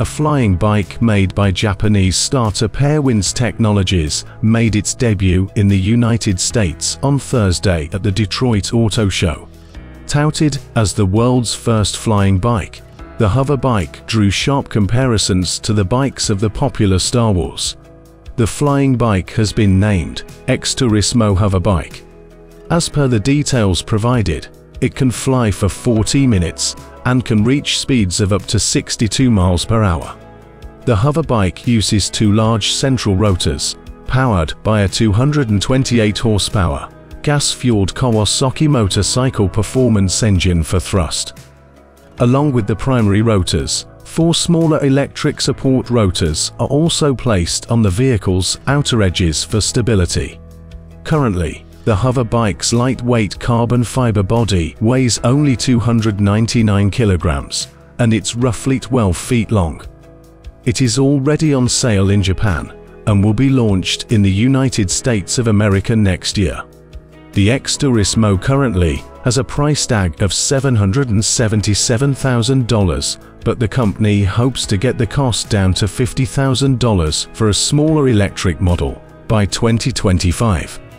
a flying bike made by Japanese startup AERWINS Technologies, made its debut in the United States on Thursday at the Detroit Auto Show. Touted as the world's first flying bike, the hover bike drew sharp comparisons to the bikes of the popular Star Wars. The flying bike has been named X-Turismo Hover Bike. As per the details provided, it can fly for 40 minutes and can reach speeds of up to 62 miles per hour. The hover bike uses two large central rotors, powered by a 228 horsepower, gas-fueled Kawasaki motorcycle performance engine for thrust. Along with the primary rotors, four smaller electric support rotors are also placed on the vehicle's outer edges for stability. Currently, the hover bike's lightweight carbon fiber body weighs only 299 kilograms, and it's roughly 12 feet long. It is already on sale in Japan and will be launched in the United States of America next year. The X-Turismo currently has a price tag of $777,000, but the company hopes to get the cost down to $50,000 for a smaller electric model by 2025.